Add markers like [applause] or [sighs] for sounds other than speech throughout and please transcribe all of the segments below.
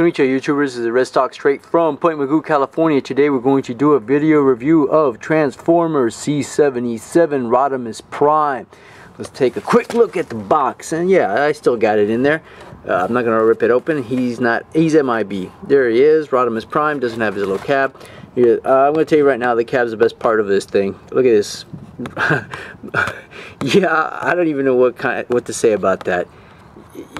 Konnichiwa YouTubers, this is Reztoc straight from Point Mugu, California. Today we're going to do a video review of Transformers C77 Rodimus Prime. Let's take a quick look at the box. And yeah, I still got it in there. Uh, I'm not going to rip it open. He's not, he's MIB. There he is, Rodimus Prime, doesn't have his little cab. Uh, I'm going to tell you right now, the cab's the best part of this thing. Look at this. [laughs] yeah, I don't even know what kind, what to say about that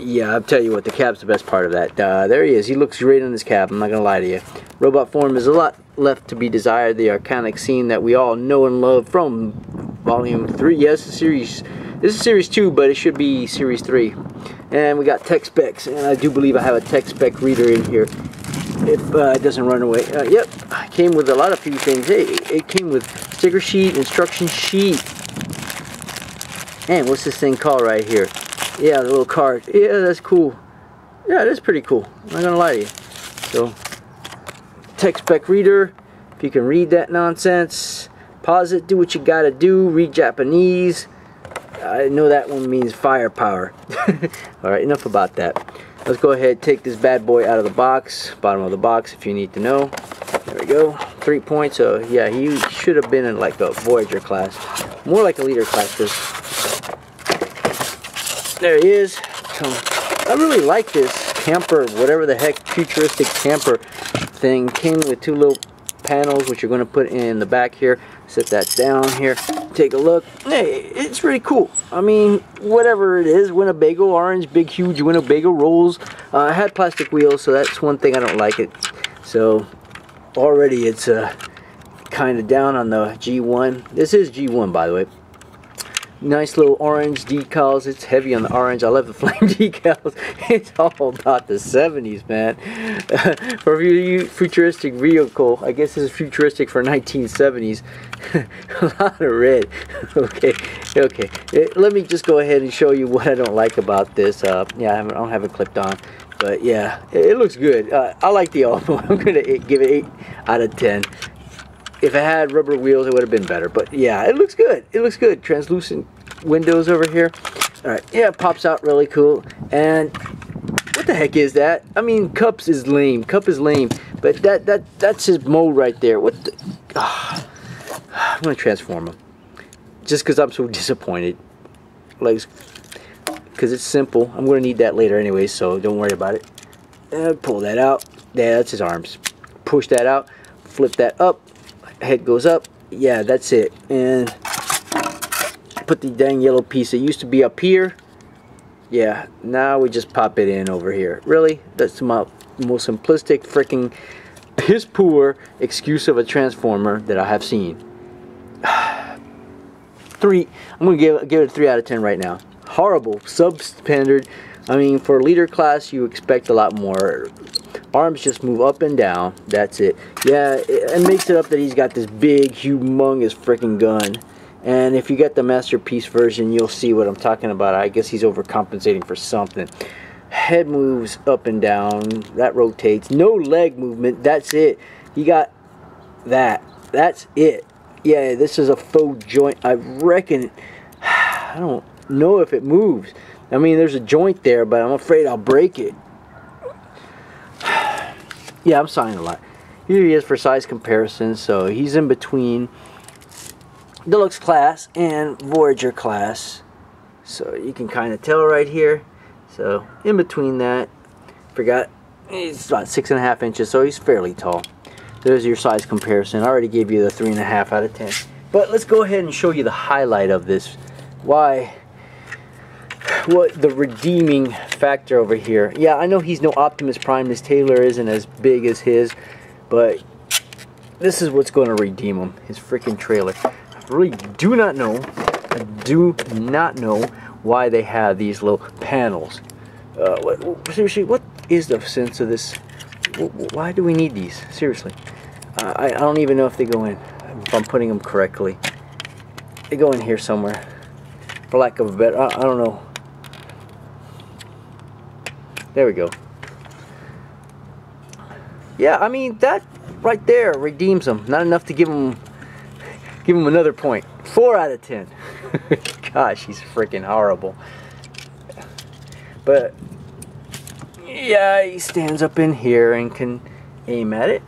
yeah, I'll tell you what, the cab's the best part of that. Uh, there he is. He looks great in his cab, I'm not going to lie to you. Robot form is a lot left to be desired. The iconic scene that we all know and love from Volume 3. Yes, the series. This is Series 2, but it should be Series 3. And we got tech specs, and I do believe I have a tech spec reader in here. If uh, it doesn't run away. Uh, yep, came with a lot of few things. Hey, it came with sticker sheet, instruction sheet. And what's this thing called right here? Yeah, the little card. Yeah, that's cool. Yeah, that's pretty cool. I'm not gonna lie to you. So, tech spec reader. If you can read that nonsense, pause it, do what you gotta do, read Japanese. I know that one means firepower. [laughs] Alright, enough about that. Let's go ahead take this bad boy out of the box, bottom of the box if you need to know. There we go. Three points. So, yeah, he should have been in like a Voyager class. More like a leader class because there he is. So I really like this camper, whatever the heck, futuristic camper thing. Came with two little panels, which you're going to put in the back here. Set that down here. Take a look. Hey, it's pretty cool. I mean, whatever it is, Winnebago orange, big, huge Winnebago rolls. Uh, I had plastic wheels, so that's one thing I don't like it. So already it's uh, kind of down on the G1. This is G1, by the way nice little orange decals. It's heavy on the orange. I love the [laughs] flame decals. It's all about the 70s man. [laughs] For a futuristic vehicle I guess this is futuristic for 1970s [laughs] a lot of red. Okay okay. Eh, let me just go ahead and show you what I don't like about this. Uh, yeah I, I don't have it clipped on but yeah it, it looks good. Uh, I like the Almo I'm gonna give it 8 out of 10 if it had rubber wheels, it would have been better. But yeah, it looks good. It looks good. Translucent windows over here. All right, yeah, pops out really cool. And what the heck is that? I mean, Cups is lame. Cup is lame. But that that that's his mode right there. What the? Oh, I'm gonna transform him. Just because I'm so [laughs] disappointed. Legs. Because it's simple. I'm gonna need that later anyway, so don't worry about it. Pull that out. Yeah, that's his arms. Push that out. Flip that up head goes up. Yeah that's it. And put the dang yellow piece. It used to be up here. Yeah now we just pop it in over here. Really? That's my most simplistic freaking piss poor excuse of a transformer that I have seen. [sighs] Three I'm gonna give, give it a 3 out of 10 right now. Horrible substandard. I mean for leader class you expect a lot more arms just move up and down. That's it. Yeah it, makes it up that he's got this big humongous freaking gun. And if you get the masterpiece version you'll see what I'm talking about. I guess he's overcompensating for something. Head moves up and down. That rotates. No leg movement. That's it. You got that. That's it. Yeah this is a faux joint. I reckon [sighs] I don't know if it moves. I mean there's a joint there but I'm afraid I'll break it yeah, I'm signing a lot. Here he is for size comparison. So he's in between Deluxe class and Voyager class. So you can kind of tell right here. So in between that, forgot, he's about six and a half inches, so he's fairly tall. There's your size comparison. I already gave you the three and a half out of ten. But let's go ahead and show you the highlight of this. Why what the redeeming factor over here. Yeah, I know he's no Optimus Prime. This trailer isn't as big as his, but this is what's going to redeem him. His freaking trailer. I really do not know. I do not know why they have these little panels. Uh, what, seriously, what is the sense of this? Why do we need these? Seriously. Uh, I, I don't even know if they go in. If I'm putting them correctly. They go in here somewhere. For lack of a better, I, I don't know there we go. Yeah, I mean, that right there redeems him. Not enough to give him [laughs] give him another point. Four out of ten. [laughs] Gosh, he's freaking horrible. But yeah, yeah, he stands up in here and can aim at it.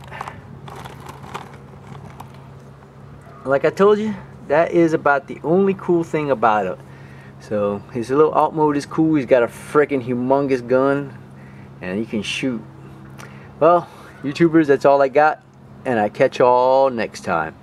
Like I told you, that is about the only cool thing about it. So his little alt mode is cool. He's got a freaking humongous gun and he can shoot. Well, YouTubers, that's all I got. And I catch y'all next time.